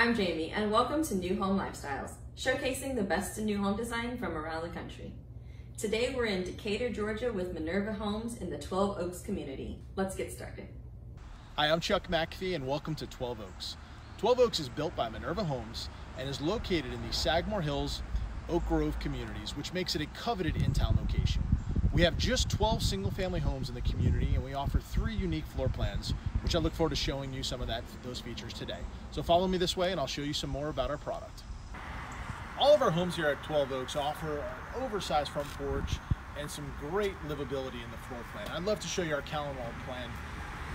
I'm Jamie, and welcome to New Home Lifestyles, showcasing the best in new home design from around the country. Today we're in Decatur, Georgia with Minerva Homes in the 12 Oaks community. Let's get started. Hi, I'm Chuck McAfee and welcome to 12 Oaks. 12 Oaks is built by Minerva Homes and is located in the Sagamore Hills, Oak Grove communities, which makes it a coveted in-town location. We have just 12 single-family homes in the community and we offer three unique floor plans, which I look forward to showing you some of that those features today. So follow me this way and I'll show you some more about our product. All of our homes here at 12 Oaks offer an oversized front porch and some great livability in the floor plan. I'd love to show you our Callanwolde plan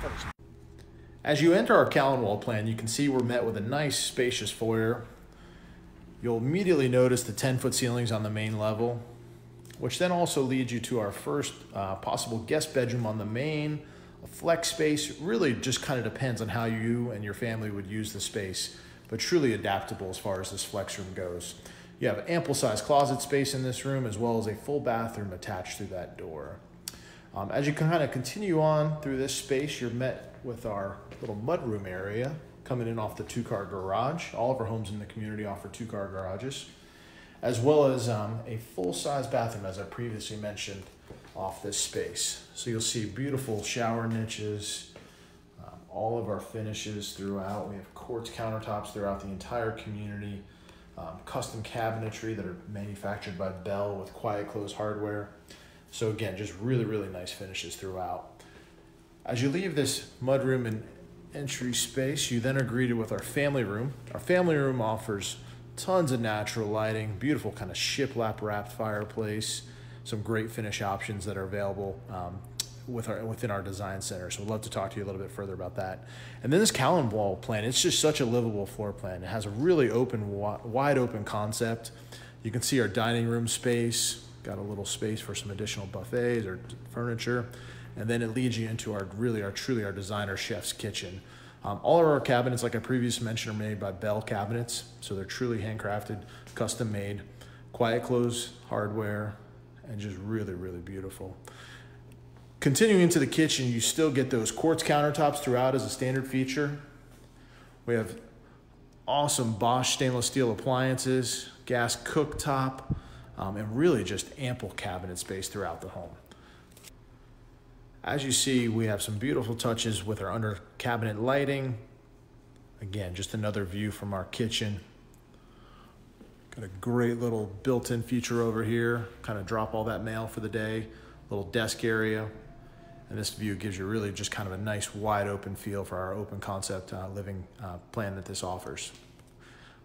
first. As you enter our Callanwolde plan, you can see we're met with a nice spacious foyer. You'll immediately notice the 10 foot ceilings on the main level, which then also leads you to our first uh, possible guest bedroom on the main, a flex space. Really just kind of depends on how you and your family would use the space, but truly adaptable as far as this flex room goes. You have ample size closet space in this room as well as a full bathroom attached through that door. Um, as you kind of continue on through this space, you're met with our little mudroom area coming in off the two car garage. All of our homes in the community offer two car garages, as well as um, a full size bathroom, as I previously mentioned, off this space. So you'll see beautiful shower niches, um, all of our finishes throughout. We have quartz countertops throughout the entire community um, custom cabinetry that are manufactured by Bell with quiet close hardware. So again, just really, really nice finishes throughout. As you leave this mudroom and entry space, you then are greeted with our family room. Our family room offers tons of natural lighting, beautiful kind of shiplap wrapped fireplace, some great finish options that are available um, with our within our design center. So we'd love to talk to you a little bit further about that. And then this Callanwolde plan, it's just such a livable floor plan. It has a really open, wide open concept. You can see our dining room space, got a little space for some additional buffets or furniture. And then it leads you into our really our truly our designer chef's kitchen. Um, all of our cabinets, like I previously mentioned, are made by Bell Cabinets. So they're truly handcrafted, custom made, quiet close hardware, and just really, really beautiful. Continuing into the kitchen, you still get those quartz countertops throughout as a standard feature. We have awesome Bosch stainless steel appliances, gas cooktop, um, and really just ample cabinet space throughout the home. As you see, we have some beautiful touches with our under cabinet lighting. Again, just another view from our kitchen. Got a great little built-in feature over here, kind of drop all that mail for the day, little desk area, and this view gives you really just kind of a nice wide open feel for our open concept uh, living uh, plan that this offers.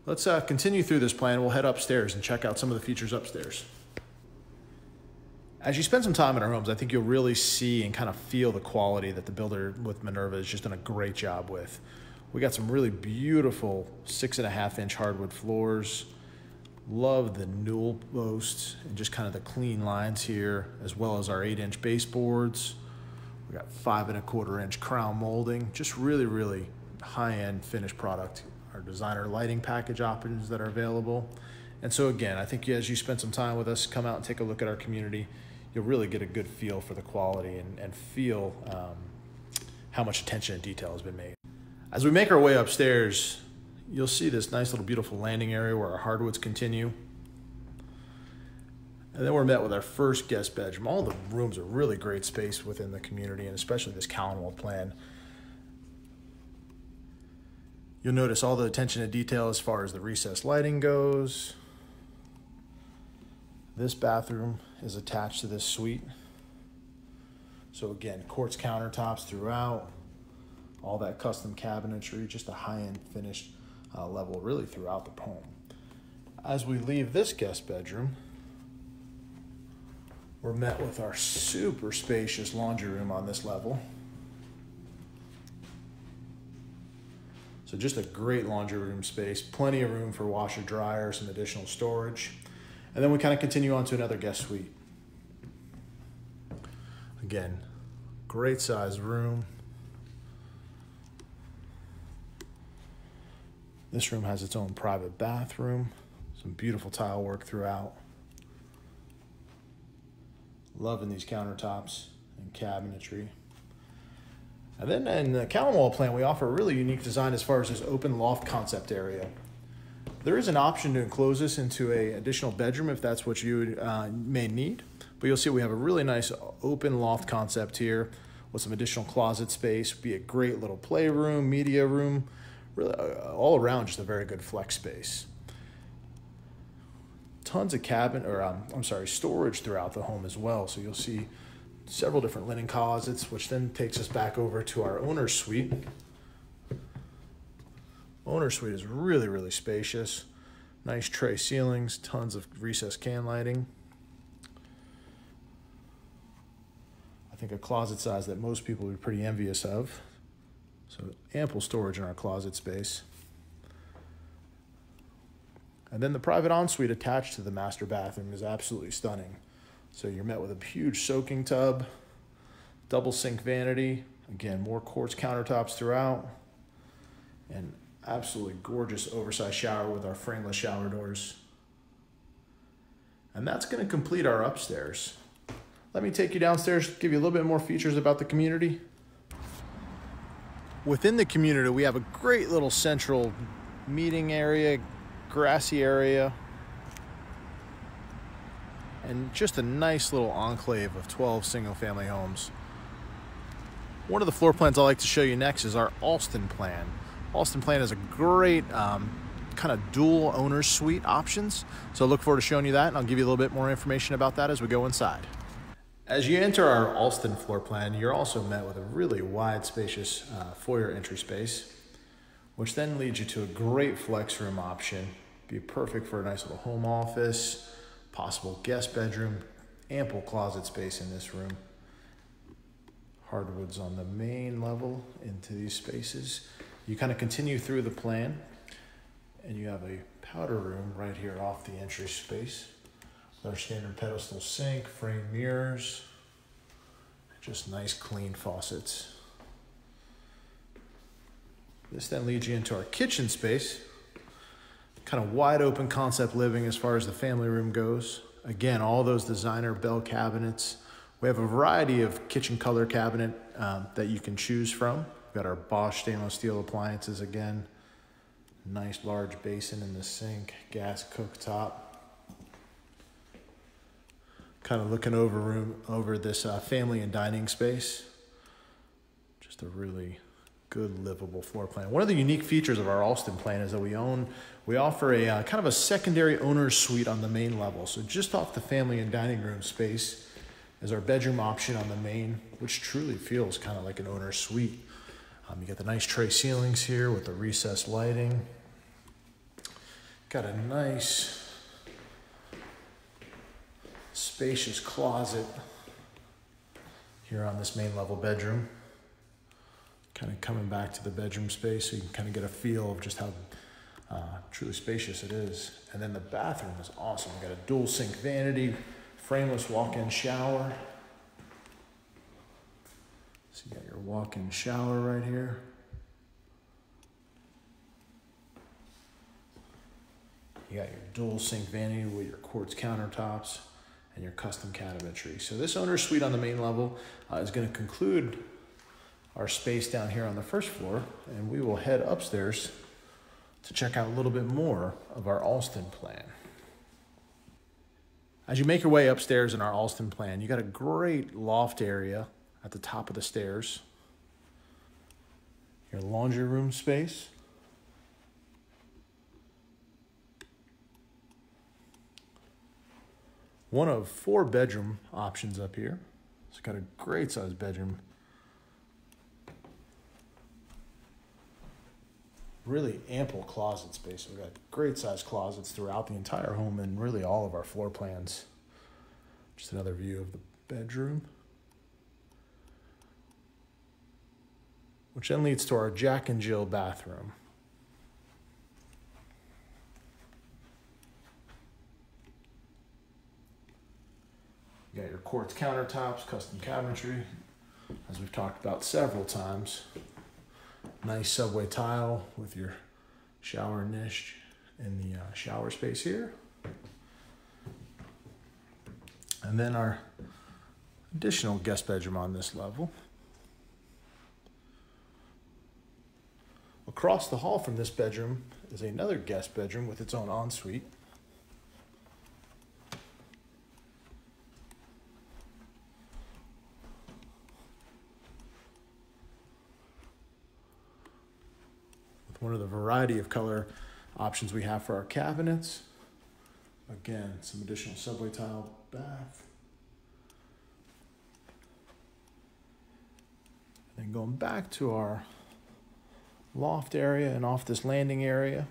Let's uh, continue through this plan. We'll head upstairs and check out some of the features upstairs. As you spend some time in our homes, I think you'll really see and kind of feel the quality that the builder with Minerva has just done a great job with. We got some really beautiful six and a half inch hardwood floors. Love the newel posts and just kind of the clean lines here, as well as our eight inch baseboards. We got five and a quarter inch crown molding, just really, really high-end finished product. Our designer lighting package options that are available. And so again, I think as you spend some time with us, come out and take a look at our community, you'll really get a good feel for the quality and, and feel um, how much attention and detail has been made. As we make our way upstairs, you'll see this nice little beautiful landing area where our hardwoods continue. And then we're met with our first guest bedroom. All the rooms are really great space within the community, and especially this Callan plan. You'll notice all the attention to detail as far as the recessed lighting goes. This bathroom is attached to this suite. So again, quartz countertops throughout, all that custom cabinetry, just a high-end finished uh, level really throughout the home. As we leave this guest bedroom, we're met with our super spacious laundry room on this level. So just a great laundry room space, plenty of room for washer dryer, some additional storage. And then we kind of continue on to another guest suite. Again, great size room. This room has its own private bathroom, some beautiful tile work throughout. Loving these countertops and cabinetry. And then in the Callanwolde plan, we offer a really unique design as far as this open loft concept area. There is an option to enclose this into a additional bedroom if that's what you uh, may need. But you'll see we have a really nice open loft concept here with some additional closet space. Be a great little playroom, media room, really uh, all around just a very good flex space. Tons of cabin, or um, I'm sorry, storage throughout the home as well. So you'll see several different linen closets, which then takes us back over to our owner's suite. Owner's suite is really, really spacious. Nice tray ceilings, tons of recessed can lighting. I think a closet size that most people would be pretty envious of. So ample storage in our closet space. And then the private ensuite attached to the master bathroom is absolutely stunning. So you're met with a huge soaking tub, double sink vanity, again, more quartz countertops throughout, and absolutely gorgeous oversized shower with our frameless shower doors. And that's going to complete our upstairs. Let me take you downstairs, give you a little bit more features about the community. Within the community, we have a great little central meeting area, grassy area, and just a nice little enclave of 12 single family homes. One of the floor plans I like to show you next is our Alston plan. Alston plan is a great um, kind of dual owner suite options. So look forward to showing you that and I'll give you a little bit more information about that as we go inside. As you enter our Alston floor plan, you're also met with a really wide, spacious uh, foyer entry space, which then leads you to a great flex room option. Be perfect for a nice little home office, possible guest bedroom, ample closet space in this room. Hardwoods on the main level into these spaces. You kind of continue through the plan, and you have a powder room right here off the entry space. With our standard pedestal sink, frame mirrors, just nice clean faucets. This then leads you into our kitchen space kind of wide open concept living as far as the family room goes. Again, all those designer bell cabinets. We have a variety of kitchen color cabinet um, that you can choose from. Got our Bosch stainless steel appliances again. Nice large basin in the sink, gas cooktop. Kind of looking over room over this uh, family and dining space. Just a really good livable floor plan. One of the unique features of our Alston plan is that we own, we offer a uh, kind of a secondary owner's suite on the main level. So just off the family and dining room space is our bedroom option on the main, which truly feels kind of like an owner's suite. Um, you got the nice tray ceilings here with the recessed lighting. Got a nice spacious closet here on this main level bedroom kind of coming back to the bedroom space so you can kind of get a feel of just how uh, truly spacious it is. And then the bathroom is awesome. We got a dual sink vanity, frameless walk-in shower. So you got your walk-in shower right here. You got your dual sink vanity with your quartz countertops and your custom cabinetry. So this owner's suite on the main level uh, is going to conclude our space down here on the first floor, and we will head upstairs to check out a little bit more of our Alston plan. As you make your way upstairs in our Alston plan, you got a great loft area at the top of the stairs. Your laundry room space. One of four bedroom options up here. It's got a great sized bedroom really ample closet space. We've got great sized closets throughout the entire home and really all of our floor plans. Just another view of the bedroom. Which then leads to our Jack and Jill bathroom. You got your quartz countertops, custom cabinetry, as we've talked about several times nice subway tile with your shower niche in the uh, shower space here. And then our additional guest bedroom on this level. Across the hall from this bedroom is another guest bedroom with its own ensuite. With one of the variety of color options we have for our cabinets. Again, some additional subway tile bath. And then going back to our loft area and off this landing area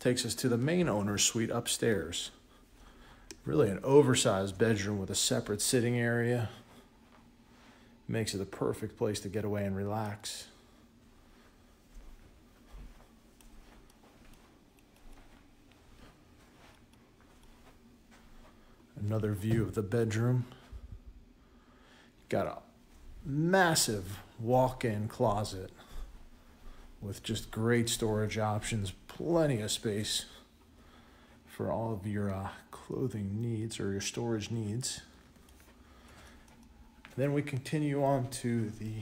takes us to the main owner's suite upstairs. Really an oversized bedroom with a separate sitting area. Makes it the perfect place to get away and relax. Another view of the bedroom. Got a massive walk-in closet with just great storage options, plenty of space for all of your uh, clothing needs or your storage needs. Then we continue on to the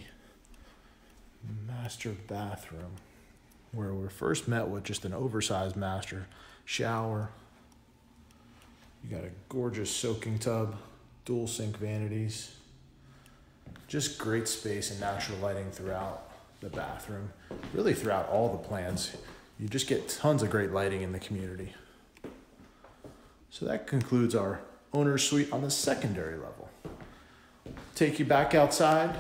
master bathroom where we're first met with just an oversized master shower. You got a gorgeous soaking tub, dual sink vanities. Just great space and natural lighting throughout the bathroom, really throughout all the plans. You just get tons of great lighting in the community. So that concludes our owner's suite on the secondary level. Take you back outside.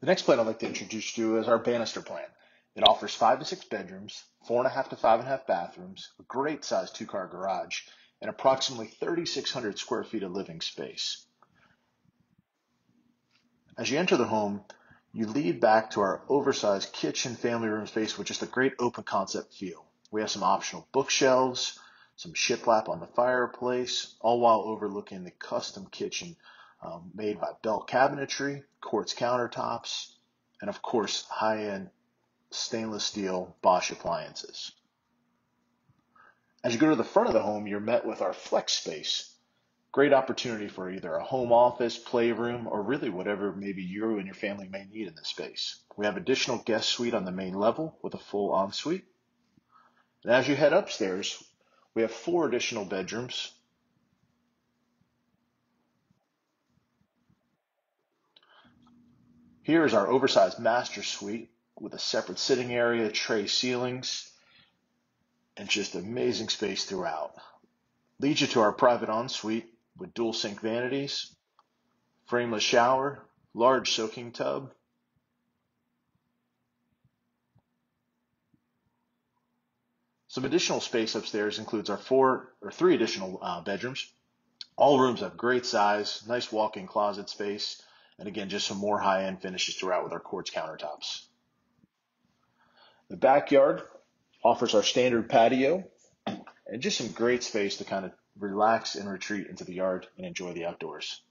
The next plan I'd like to introduce you to is our Bannister plan. It offers five to six bedrooms, four and a half to five and a half bathrooms, a great sized two car garage, and approximately 3,600 square feet of living space. As you enter the home, you lead back to our oversized kitchen family room space with just a great open concept feel. We have some optional bookshelves, some shiplap on the fireplace, all while overlooking the custom kitchen um, made by Bell Cabinetry, quartz countertops, and of course, high-end stainless steel Bosch appliances. As you go to the front of the home, you're met with our flex space, Great opportunity for either a home office, playroom, or really whatever maybe you and your family may need in this space. We have additional guest suite on the main level with a full ensuite. And as you head upstairs, we have four additional bedrooms. Here is our oversized master suite with a separate sitting area, tray ceilings, and just amazing space throughout. Leads you to our private ensuite with dual sink vanities, frameless shower, large soaking tub, Some additional space upstairs includes our four or three additional uh, bedrooms. All rooms have great size, nice walk-in closet space, and again, just some more high-end finishes throughout with our quartz countertops. The backyard offers our standard patio and just some great space to kind of relax and retreat into the yard and enjoy the outdoors.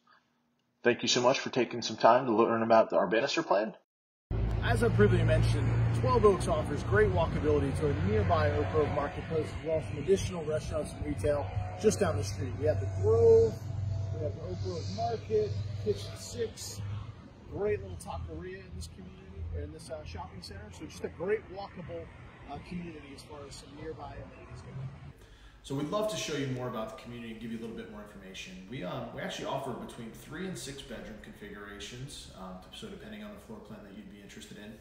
Thank you so much for taking some time to learn about our Bannister plan. As I previously mentioned, 12 Oaks offers great walkability to a nearby Oak Grove marketplace as well as some additional restaurants and retail just down the street. We have the Grove, we have the Oak Grove Market, Kitchen Six, great little taqueria in this community, in this uh, shopping center. So just a great walkable uh, community as far as some nearby amenities go. So we'd love to show you more about the community and give you a little bit more information. We, um, we actually offer between three and six bedroom configurations. Um, so depending on the floor plan that you'd be interested in,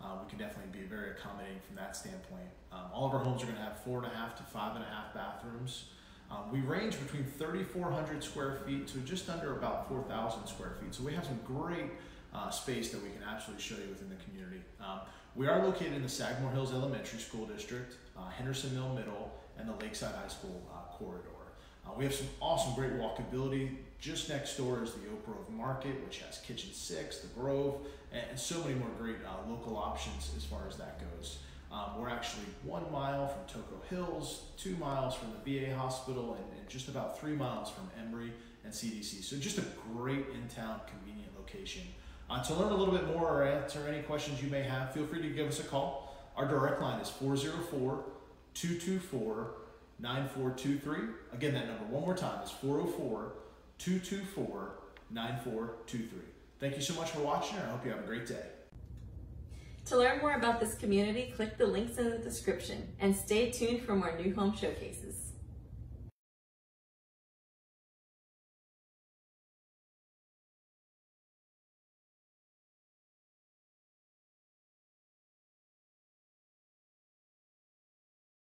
uh, we can definitely be very accommodating from that standpoint. Um, all of our homes are going to have four and a half to five and a half bathrooms. Um, we range between 3,400 square feet to just under about 4,000 square feet. So we have some great uh, space that we can absolutely show you within the community. Um, we are located in the Sagamore Hills Elementary School District, uh, Henderson Mill Middle, and the Lakeside High School uh, corridor. Uh, we have some awesome, great walkability. Just next door is the Oak Grove Market, which has Kitchen Six, the Grove, and, and so many more great uh, local options as far as that goes. Um, we're actually one mile from Toco Hills, two miles from the VA hospital, and, and, just about three miles from Emory and CDC. So just a great in-town convenient location. Uh, to learn a little bit more or answer any questions you may have, feel free to give us a call. Our direct line is 404 224 9423. Again, that number one more time is 404 224 9423. Thank you so much for watching, and I hope you have a great day. To learn more about this community, click the links in the description and stay tuned for more new home showcases.